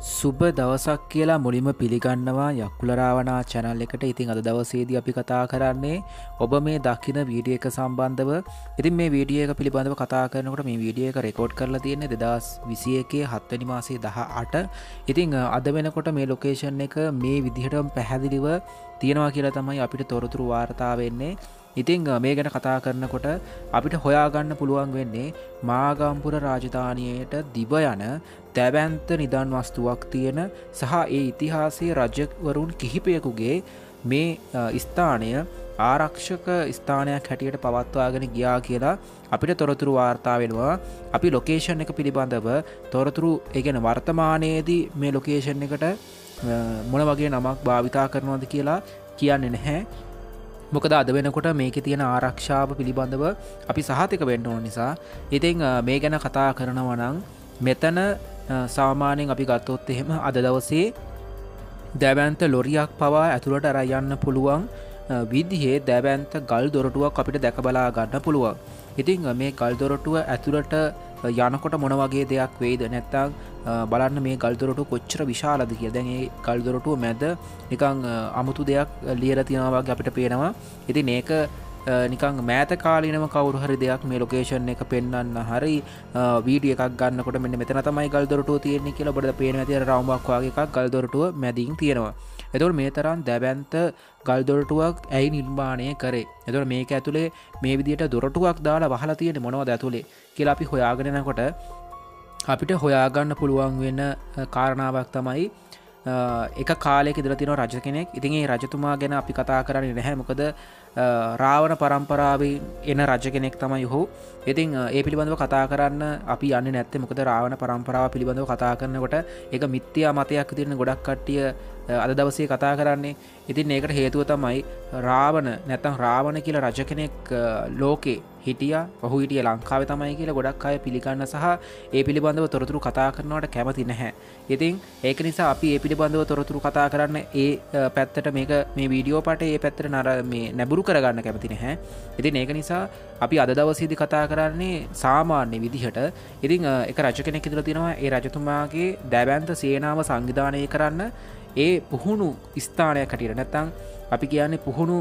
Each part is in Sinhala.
සුබ දවසක් කියලා මුලිම පිළිගන්නවා යක්කුලරාවනා චැනල් එකට. ඉතින් අද දවසේදී අපි කතා කරන්නේ ඔබ මේ දකින වීඩිය එක සම්බන්ධව. ඉතින් මේ වීඩිය එක පිළිබඳව කතා කරනකට මේ වීඩිය එක රෙකෝඩ් කරලා තියෙන දෙදස් විසිය එකේ හත්වනි මාසේ දහ අට ඉතිං අද වෙනකොට මේ ලොකේෂන් එක මේ විදිහටම පැහැදිලිව තියෙනවා කියලා තමයි අපිට තොරතුරු වාර්තා වෙන්නේ. ඉතිං මේ ගැන කතා කරනකොට අපිට හොයාගන්න පුළුවන් වෙන්නේ මාගම්පුර රාජධානයට දිව යන තැබැන්ත නිදන් වස්තුවක් තියෙන සහ ඒ ඉතිහාසයේ රජවරුන් කිහිපයකුගේ මේ ස්ථානය ආරක්ෂක ස්ථානයක් හැටියට පවත්වාගෙන ගියා කියලා අපිට තොරතුරු වාර්තා වෙනවා. අපි ලොකේෂන් එක පිළිබඳව තොරතුරු එකන වර්තමානයේදී මේ ලොකේෂන් එකට මොන වගේ නමක් භාවිතා කරනවාද කියලා කියන්නේ නැහැ. මොකද අද වෙනකොට මේක තියෙන ආරක්ෂාව පිළිබඳව අපි සහතික වෙන්න ඕන නිසා. ඉතිං මේ ගැන කතා කරනවනං මෙතන සාමානයෙන් අපි ගත්තොත් එහෙම අද දවසේ දැවන්ත ලොරියක් පවා ඇතුළට අරයන්න පුළුවන් විදිහේ දැවන්ත ගල් දොරටුවක් අපිට දැක බලා ගන්න පුළුවන්. ඉතිං මේ ගල් දොරටුව ඇතුළට යනකොට මොන වගේ දෙයක් වෙයිද? නැත්තං බලන්න මේ ගල්දොරටු කොච්චර විශාලද කිය දැන්ඒ ගල්දොරටුව මැද නිකං අමුතු දෙයක් ලියර තියෙනවාගේ අපිට පේනවා. ඉති ඒක නිකං මෑත කාලිනම කවරු හරි දෙයක් මේ ලොකේෂන් එක පෙන්න්න හරි වීඩිය එකක් ගන්නකොට මෙන්න මෙතන තමයි ගල්දොරටුව තියෙන්නේ කියලා බොඩ පේන ඇති රවමක් වගේ එකක් ගල්දොරටුව මැදින් තියෙනවා. එතුට මේ තරන් දැබැන්ත ගල්දොරටුවක් ඇයි නිර්මාණය කරේ? එතුට මේක ඇතුළේ මේ විදිට දොරටුවක් දාලා වහලා තියෙන මොනවද ඇතුළේ කියලා අපි හොයාගෙනනකොට අපිට හොයාගන්න පුළුවන් වෙන්න කාරණාවක් තමයි එක කාලෙක ඉදර තින රජ කෙනෙක්. ඉතින්ගේ රජතුමා ගැන අපි කතා කරන්න නැහැ. මොකද රාවණ පරම්පරාව එන රජ කෙනෙක් තමයි හෝ ඉතින් ඒ පිළිබඳව කතා කරන්න අපි යන්න නැත්ත. මොකද රාවණ පරම්පරාව පිළිබඳව කතා කරනකොට එක මිත්‍යයා මතයක් තිරන ගොඩක් කට්ටිය අද දවසේ කතා කරන්නේ. ඉතින් ඒකට හේතුව තමයි රාවණ නැතම් රාවණ කියල රජ කෙනෙක් ලෝකේ හිටිය ඔහු හිටිය ලංකාව තමයි කියලා ගොඩක් අය පිළිගන්න සහ ඒ පිළිබඳව තොරතුරු කතා කරනවට කැමති නැහැ. ඉතින් ඒක නිසා අපි ඒ පිළිබඳව තොරතුරු කතා කරන්න ඒ පැත්තට මේක මේ වීඩියෝ පට ඒ පැත්තට නර මේ නැබුරු කරගන්න කැමති නැහැ. ඉතින් ඒක නිසා අපි අද දවසේදි කතා කරන්නේ සාමාන්‍ය විදිහට. ඉතිං එක රජ කෙනෙක් ඉදිල තිනවා ඒ රජතුමාගේ දැබැන්ත සේනාව සංවිධානය කරන්න ඒ පුහුණු ස්ථානය කටියට නැත්තං අපි කියන්නේ පුහුණු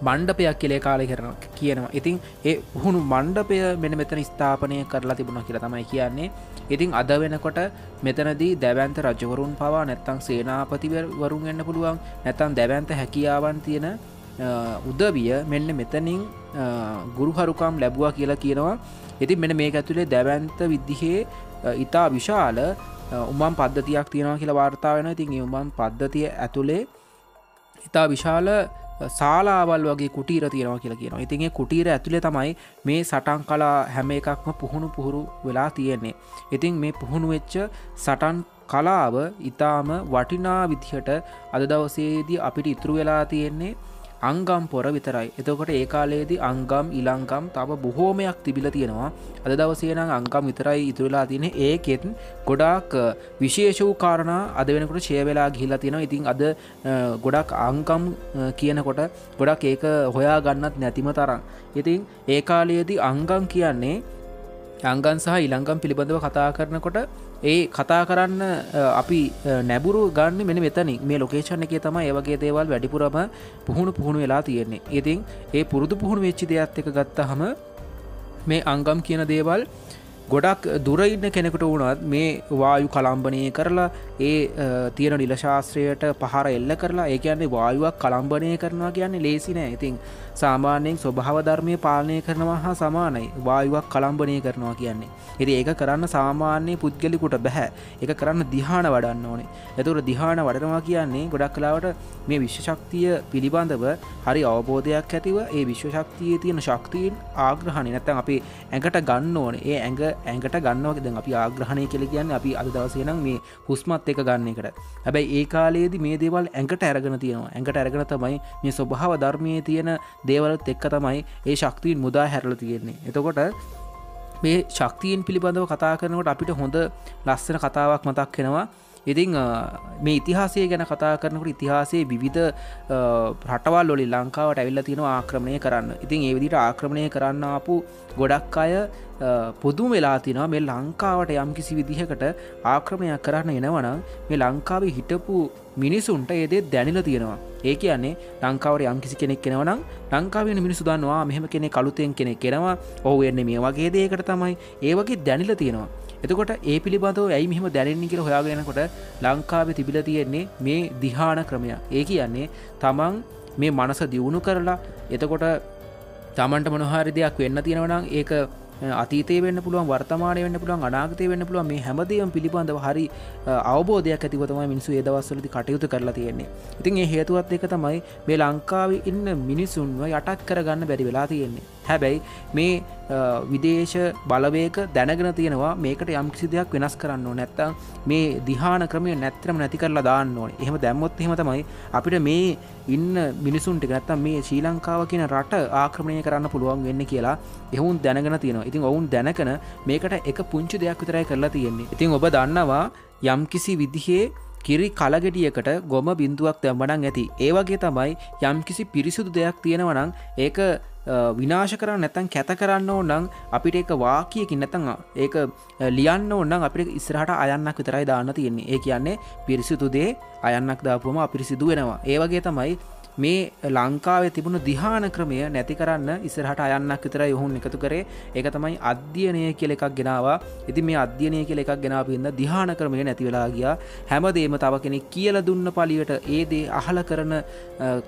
මණ්ඩපයක් කෙලේ කාලය කරන කියනවා. ඉතින් ඒ උහුණු මණ්ඩපය මෙන මෙතන ස්ථාපනය කරලා තිබුණ කියලා තමයි කියන්නේ. ඉතිං අද වෙනකොට මෙතනදී දැවන්ත රජවරුන් පවා නැත්තං සේනාපතිවරුන් එන්න පුළුවන්. නැතන් දැවන්ත හැකියාවන් තියෙන උදවිය මෙන්න මෙතනින් ගුරුහරුකම් ලැබවා කියලා කියනවා. ඉතින් මෙන මේ ඇතුළේ දැවන්ත විද්ධිහේ ඉතා විශාල උමන් පද්ධතියක් තියෙනවා කියලා වාර්තා වෙන ඉතින් උමන් පද්ධතිය ඇතුළේ ඉතා විශාල සාලාවල් වගේ කුටීර තියෙනවා කියලා කියනවා. ඉතින්ගේ කුටීර ඇතුළේ තමයි මේ සටන් කලා හැම එකක්ම පුහුණු පුහුරු වෙලා තියෙන්නේ. ඉතින් මේ පුහුණු වෙච්ච සටන් කලාව ඉතාම වටිනා විදිහට අද දවසේදී අපිට ඉතුරු වෙලා තියෙන්නේ අංගම් පොර විතරයි. එතකොට ඒ කාලයේදී අංගම් ඉලංගම් තව බොහෝමයක් තිබිල තියෙනවා. අද දවසේනම් අංකම් විතරයි ඉතුරලා තියෙන ඒකෙත් ගොඩක් විශේෂ වූ කාරණා අද වෙනකොට ශය වෙලා ගිහිලා තියෙනවා. ඉතින් අද ගොඩක් අංකම් කියනකොට ගොඩක් ඒක හොයා ගන්නත් නැතිම තරම්. ඉතින් ඒ කාලයේදී අංගම් කියන්නේ අංගන් සහ ඉළංගම් පිළිබඳව කතා කරනකොට ඒ කතා කරන්න අපි නැබුරු ගන්න මෙන මෙතනි මේ ලොකේෂණ එක තම ඒවගේ දේවල් වැඩිපුරම පුහුණු පුහුණු වෙලා තියෙන්නේ. ඉතින් ඒ පුරුදු පුහුණු වෙච්චි දෙයක් එක ගත්තහම මේ අංගම් කියන දේවල් ගොඩක් දුරඉන්න කෙනෙකුට වුණත් මේ වායු කළම්බනය කරලා ඒ තියෙන නිලශාස්ත්‍රයට පහර එල්ල කරලා ඒ කියන්නේ වායුවක් කළම්බනය කරනවා කියන්නේ ලේසි නෑ. ඉතින් සාමාන්‍යයෙන් ස්වභාව ධර්මය පාලනය කරනවා හා සමානයි. වායුවක් කළම්බනය කරනවා කියන්නේ. එති ඒක කරන්න සාමාන්‍යය පුද්ගලිකුට බැහැ. එක කරන්න දිහාන වඩන්න ඕනේ. ඇතුර දිහාන වඩනවා කියන්නේ ගොඩක් කලාවට මේ විශ්වශක්තිය පිළිබඳව හරි අවබෝධයක් ඇතිව ඒ විශ්වශක්තිය තියෙන ශක්තිීන් ආග්‍රහණය නැත්තන් අපි ඇඟට ගන්න ඕන. ඒ ඇඟ ඇඟට ගන්නවක දැන් අපි ආග්‍රහණය කෙල කියන්න අපි අද දවසේනම් මේ හුස්මත් එක ගන්න එකට. හැබැයි ඒ කාලයේද මේ දේවල් ඇඟට ඇරගෙන තියෙනවා. ඇඟට ඇරගෙන තමයි මේ ස්වභාව ධර්මය තියෙන දේවලත් එක්ක තමයි ඒ ශක්තිීන් මුදා හැරල තියෙන්නේ. එතකොට මේ ශක්තියෙන් පිළිබඳව කතා කරනකට අපිට හොඳ ලස්සන කතාවක් මතක් කෙනවා ඉතිං මේ ඉතිහාසය ගැන කතා කරනකට ඉතිහාසේ විවිධ රටවල් ලොලි ලංකාවට ඇවිල්ල තියෙන ආක්‍රමණය කරන්න. ඉතින් ඒ විදිට ආක්‍රමණය කරන්න ආපු ගොඩක් අය පොදු වෙලා තිනවා. මේ ලංකාවට යම් කිසි විදිහකට ආක්‍රමයක් කරන්න එනවනම් මේ ලංකාව හිටපු මිනිසුන්ට ඒදේ දැනිල තියෙනවා. ඒ කියන්නේ ලංකාවට යම් කිසි කෙනෙක් කෙනවනම් ලංකාවෙන මිනිසු දන්නවා මෙහම කෙනෙ කළුතයෙන් කෙනෙක් කෙනවා ඔහු එන්නේ මේ වගේ දේකට තමයි. ඒ වගේ දැනිල තියෙනවා. එතකොට ඒ පිළිබඳව ඇයි මෙහම දැනෙන්නේ කියල හොයාගෙනකොට ලංකාව තිබිල තියෙන්නේ මේ දිහාන ක්‍රමය. ඒ කියන්නේ තමන් මේ මනස දියුණු කරලා එතකොට තමන්ට මොනහරි දෙයක් වෙන්න තියෙනවනම් ඒක අතීතය වෙන්න පුළුවන් වර්තමානය වෙන්න පුළුවන් අනාගතය වෙන්න පුළුවන් මේ හැමදේම පිළිබඳව හරි අවබෝධයක් ඇතිවතම මිනිසු ඒදවස්සලති කටයුතු කරලා තියෙන්නේ. ඉතින් ඒ හේතුවත් එක තමයි මේ ලංකාව ඉන්න මිනිසුන්ව යටත් කරගන්න බැරි වෙලා තියෙන්නේ. හැබැයි මේ විදේශ බලවේක දැනගෙන තියෙනවා මේකට යම් කිසි දෙයක් වෙනස් කරන්න නැත්තම් මේ දිහාන ක්‍රමය නැත්‍රම නැති කරලා දාන්න ඕන. එහෙම දැම්මොත් එහෙම තමයි අපිට මේ ඉන්න මිනිසුන්ට නැත්තම් මේ ශ්‍රී ලංකාව කියන රට ආක්‍රමණය කරන්න පුළුවන් වෙන්න කියලා එහුන් දැනගෙන තියෙනවා. ඉතින් ඔවුන් දැනකන මේකට එක පුංචි දෙයක් විතරයි කරලා තියෙන්නේ. ඉතින් ඔබ දන්නවා යම්කිසි විදිහේ කිරි කලගෙඩියකට ගොම බින්දුවක් දැම්මනං ඇති. ඒවගේ තමයි යම්කිසි පිරිසුදු දෙයක් තියෙනවනං ඒක විනාශ කරන්න නැතන් කැත කරන්න ඕනං අපිට එක වාකියකින් නැතඟ ඒක ලියන්න ඕන්න අපිට ඉස්රහට අයන්නක් විතරයි දාන්න තියෙන්නේ. ඒ කියන්නේ පිරිසිදු දේ අයන්නක් දාපුම අපිරිසිදු වෙනවා. ඒවගේ තමයි මේ ලංකාවේ තිබුණු දිහාන ක්‍රමය නැති කරන්න ඉස්සරහට අයන්නක් විතර යොහුන් එකතු කරේ. ඒක තමයි අධ්‍යයනය කියල එකක් ගෙනවා. ඉති මේ අධ්‍යනය කියල එකක් ගෙනාපින්න දිහාන ක්‍රමය නැතිවෙලා ගියා. හැමදේම තව කෙනෙ කියල දුන්න පලියට ඒදේ අහල කරන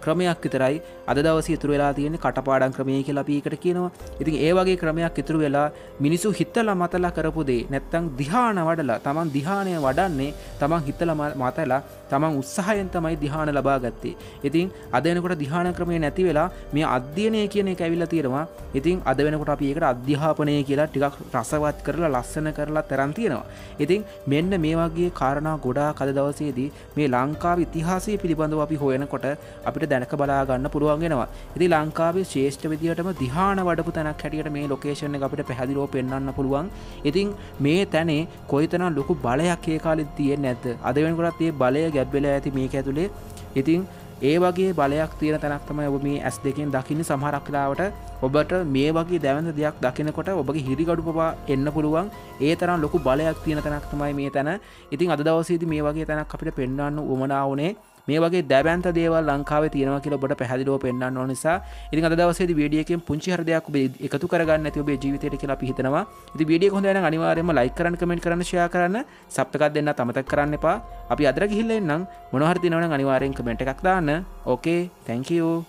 ක්‍රමයක් විතරයි. අද දවස ඉතුර වෙලා තියෙන කටපාඩන් ක්‍රමය කියලා පීකට කියනවා. ඉතින් ඒ වගේ ක්‍රමයක් ඉතුරු වෙලා මිනිසු හිත්තල මතලා කරපුදේ නැත්තං දිහාන වඩලා. තමන් දිහානය වඩන්නේ තමන් හිත්තල මතලා තමන් උත්සාහයෙන් තමයි දිහාන ලබා ගත්තේ. ඉතින් අද වෙනකොට දිහාන ක්‍රමය නැති වෙලා මේ අධ්‍යයනය කියන එක ඇවිල්ල තියෙනවා. ඉතින් අද වෙනකොට අපි ඒකට අධ්‍යාපනය කියලා ටිකක් රසවත් කරලා ලස්සන කරලා තරන් තියෙනවා. ඉතින් මෙන්න මේ වගේ කාරණා ගොඩා කද දවසේදී මේ ලංකාව ඉතිහාසය පිළිබඳව අපි හොයනකොට අපිට දැනක බලාගන්න පුළුවන්ගෙනවා ඉති ලංකාවේ ශේෂ්ඨ විදිහටම දිහාන වඩපු තැනක් හැටියට මේ ලොකේෂණ අපිට පැහදිලෝ පෙන්න්න පුළුවන්. ඉතින් මේ තැනේ කොයිතන ලොකු බලයක් ඒ කාලෙ තියෙන් නැත අද වෙනකොටත් ඒ බලය ගැබ්බෙල ඇති මේක ඇතුළේ ඉතින් ඒ වගේ බලයක් තියෙන තැනක් තමයි ඔබ මේ ඇස් දෙකෙන් දකින්න. සමහරක්ලාවට ඔබට මේ වගේ දැවඳ දෙයක් දකිනකොට ඔබගේ හිරිගඩු පවා එන්න පුළුවන්. ඒ තරම් ලොකු බලයක් තියෙන තැනක් තමයි මේ තැන. ඉතින් අද දවසේද මේ වගේ තැනක් අපිට පෙන්වන්න උමනාවනේ මේ වගේ දැබන්ත දේවල් ලංකාව තියෙනවා කියලා ඔබට පැහදිලෝ පෙන්න්න ඕ නිසා ඉතින් අද දවසේ වීඩියකෙන් පුංචි හරදයක් ඔබ එකතු කරගන්න ඇති ඔබේ ජීවිතයට කියලා පිහිතනවා ඉති වීඩිය හොඳන අනිවාරයම ලයි කරන්න කමෙන්ට කරන්න ශයා කරන්න සප්තකක් දෙන්න තමතක් කරන්න එපා. අපි අදර ගිහිල්ලෙන්නම් මොනහර තිනවන අනිවාරයෙන් කමෙන්ට එකක් දාන්න. ඕකේ තැංකෝ